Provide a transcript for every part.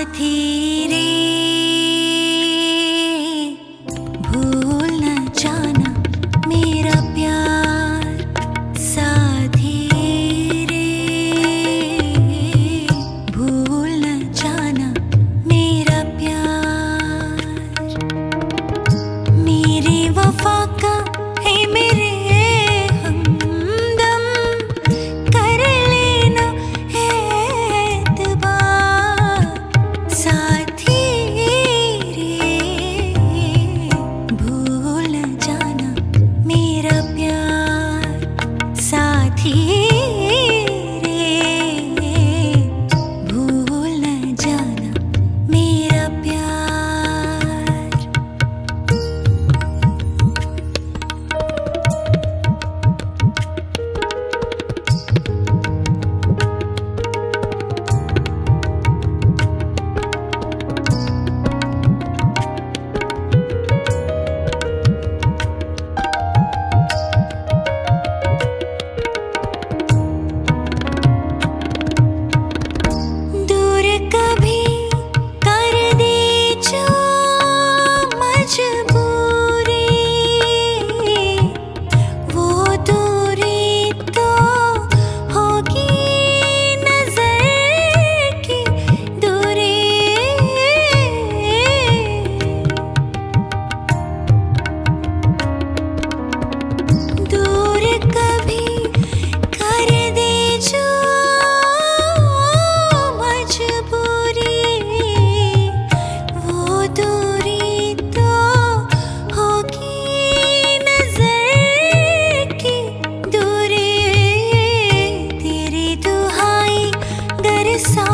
अधी here. बरसा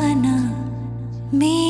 जाना मेरा